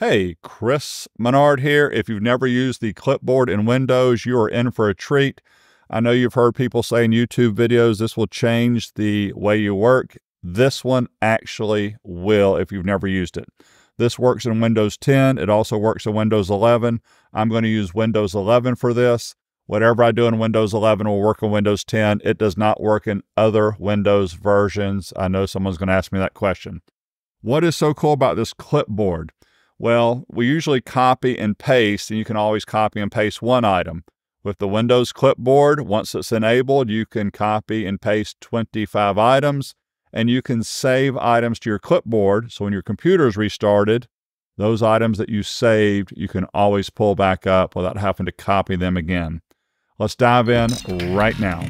Hey, Chris Menard here. If you've never used the clipboard in Windows, you are in for a treat. I know you've heard people say in YouTube videos this will change the way you work. This one actually will if you've never used it. This works in Windows 10. It also works in Windows 11. I'm going to use Windows 11 for this. Whatever I do in Windows 11 will work in Windows 10. It does not work in other Windows versions. I know someone's going to ask me that question. What is so cool about this clipboard? Well, we usually copy and paste, and you can always copy and paste one item. With the Windows clipboard, once it's enabled, you can copy and paste 25 items, and you can save items to your clipboard. So when your computer is restarted, those items that you saved, you can always pull back up without having to copy them again. Let's dive in right now.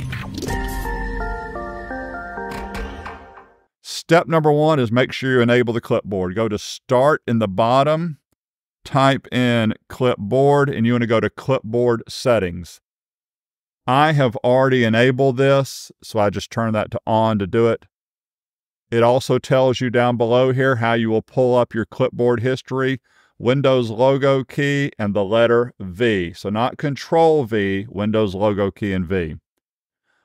Step number one is make sure you enable the clipboard. Go to Start in the bottom, type in Clipboard, and you want to go to Clipboard Settings. I have already enabled this, so I just turn that to on to do it. It also tells you down below here how you will pull up your clipboard history, Windows logo key, and the letter V. So not Control V, Windows logo key and V.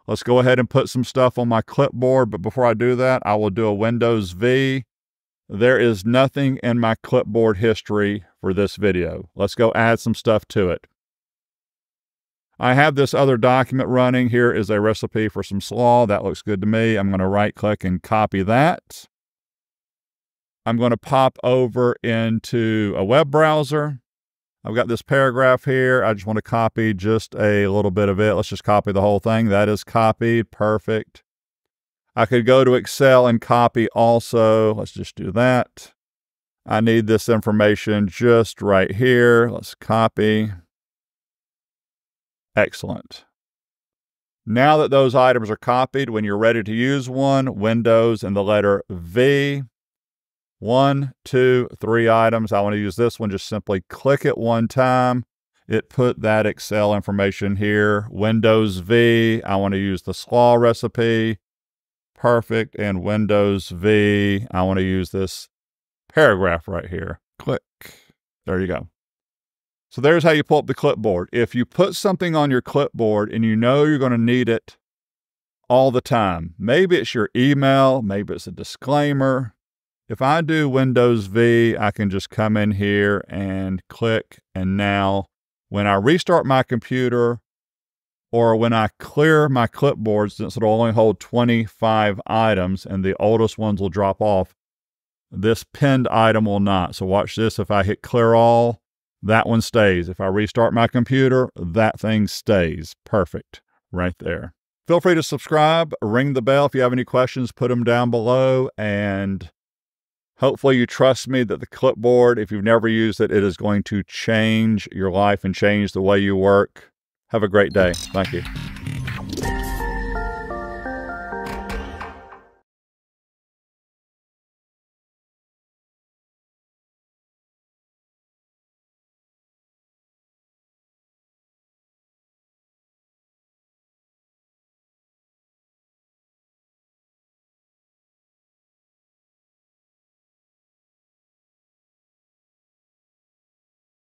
Let's go ahead and put some stuff on my clipboard, but before I do that, I will do a Windows V. There is nothing in my clipboard history for this video. Let's go add some stuff to it. I have this other document running. Here is a recipe for some slaw. That looks good to me. I'm going to right click and copy that. I'm going to pop over into a web browser. I've got this paragraph here. I just want to copy just a little bit of it. Let's just copy the whole thing. That is copied. Perfect. I could go to Excel and copy also. Let's just do that. I need this information just right here. Let's copy. Excellent. Now that those items are copied, when you're ready to use one, Windows and the letter V, one, two, three items. I want to use this one. Just simply click it one time. It put that Excel information here. Windows V. I want to use the slaw recipe. Perfect. And Windows V. I want to use this paragraph right here. Click. There you go. So there's how you pull up the clipboard. If you put something on your clipboard and you know you're going to need it all the time, maybe it's your email, maybe it's a disclaimer, if I do Windows V, I can just come in here and click. And now when I restart my computer or when I clear my clipboard, since it'll only hold 25 items and the oldest ones will drop off, this pinned item will not. So watch this. If I hit clear all, that one stays. If I restart my computer, that thing stays. Perfect. Right there. Feel free to subscribe, ring the bell. If you have any questions, put them down below. And Hopefully, you trust me that the clipboard, if you've never used it, it is going to change your life and change the way you work. Have a great day. Thank you.